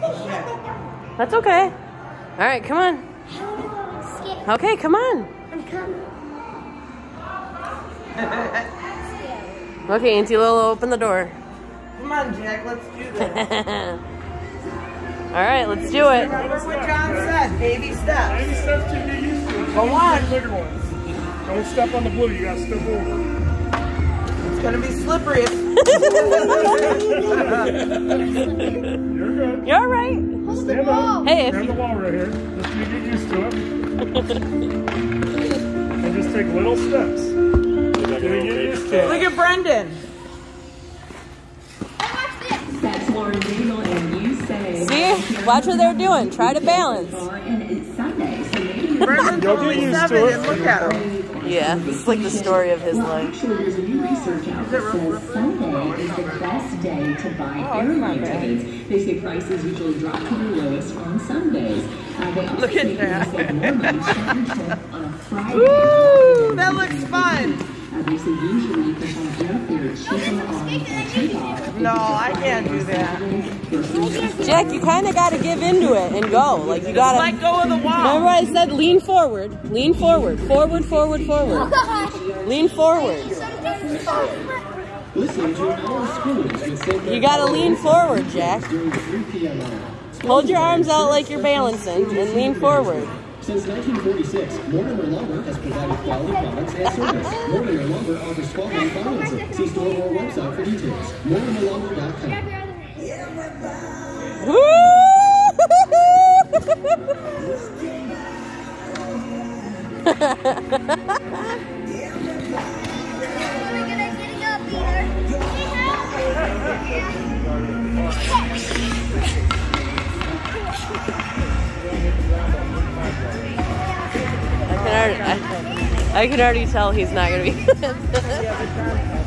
That's okay. All right, come on. I'm. Okay, come on. I'm coming. Okay, Auntie Lola, open the door. Come on, Jack, let's do this. All right, let's do it. Remember what John said, baby steps. Baby steps to get used to. Go on. Bigger ones. Don't step on the blue. You gotta step over. It's gonna be slippery. You're good. Hey, if Grab you- the wall right here. Just you get used to it. and just take little steps. Till you get used to it. Look at Brendan. That's Lauren Daigle and you say. See? Watch what they're doing. Try to balance. Brendan's You'll get only used seven, it. and look at him. Yeah, it's like the story of his life. actually, there's a new research out that says Sunday is the best day to buy Oh, airline tickets. They say prices usually drop to their lowest on Sundays. Uh, they also Look at say you can that. save more money shopping trip on a Friday. Woo, that looks fun. They say usually you airfare cheaper on takeoff. No, I can't do that. Jack, you kind of got to give into it and go. Like you got Let to. go of the Remember wall. I said lean forward, lean forward, forward, forward, forward. Lean forward. Listen to our schools with Sacred You got to lean forward, Jack. during the 3 p.m. hour. Hold your arms out like you're balancing and lean forward. Since 1946, Mortimer Lumber has provided quality products and service. Mortimer Lumber offers 12 month financing. See store or website for details. MortimerLumber.com. I already, I, I can already tell he's not gonna be.